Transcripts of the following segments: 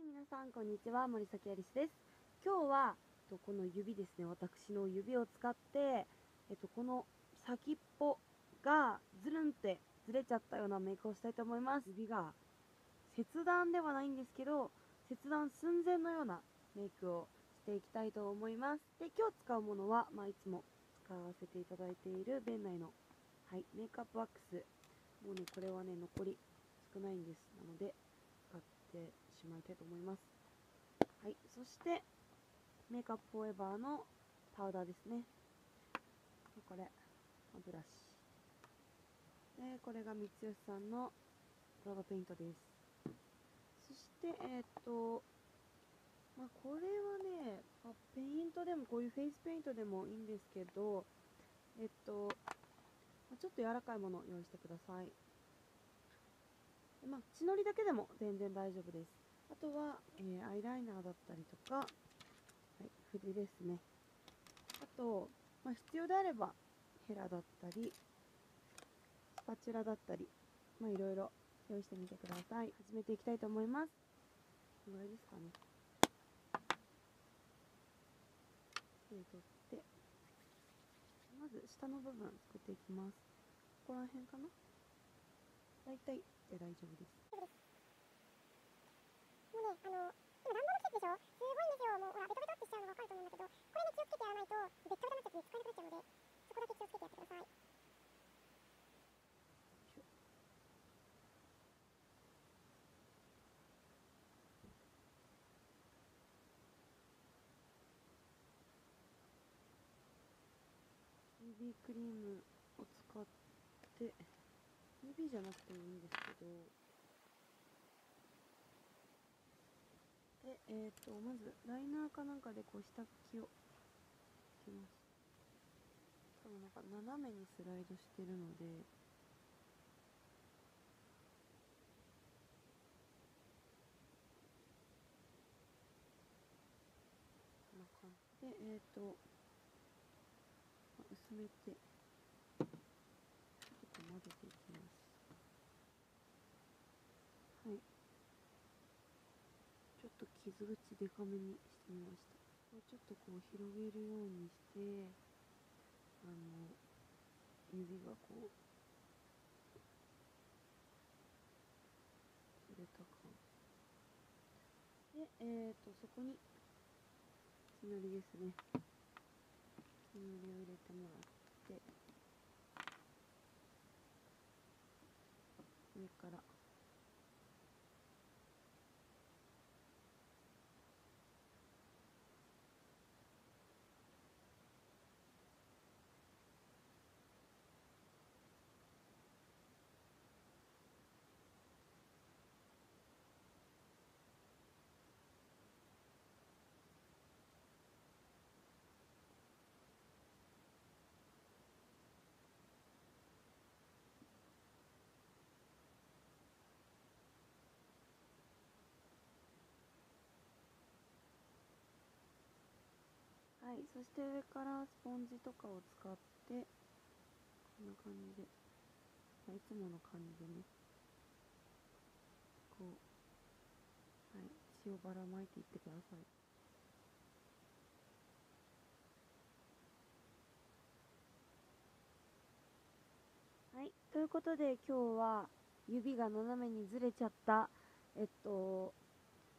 い、皆さん、こんにちは。森崎アリスです。今日は、えっとこの指ですね、私の指を使って、えっと、この先っぽがずるんってずれちゃったようなメイクをしたいと思います。指が切断ではないんですけど、切断寸前のようなメイクをしていきたいと思います。で、今日使うものは、まあ、いつも使わせていただいている弁内の、はい、メイクアップワックス。もうね、これはね、残り少ないんです。なので、使ってしまいたいと思います。はい、そして、 MAKE UP FOR EVER のパウダーですね。これ、ブラシ。で、これが三善さんの動画ペイントです。そして、えーっと、まあ、これはね、まあペイントでも、こういうフェイスペイントでもいいんですけど、えっと、まあちょっと柔らかいものを用意してください。まあ、血のりだけでも全然大丈夫です。あとは、えーアイライナーだったりとか、はい、筆ですね。あと、まあ、必要であれば、ヘラだったり、スパチュラだったり、まあ、いろいろ用意してみてください。始めていきたいと思います。このぐらいですかね。取って、まず下の部分作っていきます。ここら辺かな大体で大丈夫です。もうね、あの、今暖房の季節でしょ？すごいんですよ。もう、ほら、ベトベトってしちゃうの分かると思うんだけど、これに気をつけてやらないと、ベッタベタになっちゃって使えなくなっちゃうので、そこだけ気をつけてやってください。指クリームを使って指じゃなくてもいいんですけどでえっ、とまずライナーかなんかでこう下拭きをします。多分なんか斜めにスライドしてるのでこんな感じ。でえっ、とまあ薄めてちょっと混ぜていきます。はい。傷口デカめにしてみました。これちょっとこう広げるようにしてあの指がこう触れた感でえっ、とそこに血のりですね。血のりを入れてもらって上からはいそして上からスポンジとかを使ってこんな感じで、まあ、いつもの感じでねこうはい塩ばらまいていってください。はいということで今日は指が斜めにずれちゃったえっと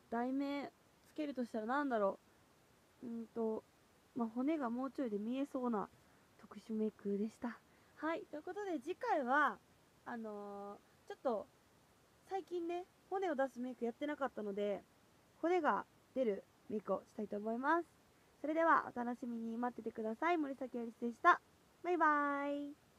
題名つけるとしたら何だろう？うんとまあ、骨がもうちょいで見えそうな特殊メイクでした。はい。ということで、次回は、あのーちょっと、最近ね、骨を出すメイクやってなかったので、骨が出るメイクをしたいと思います。それでは、お楽しみに待っててください。森崎ありすでした。バイバーイ。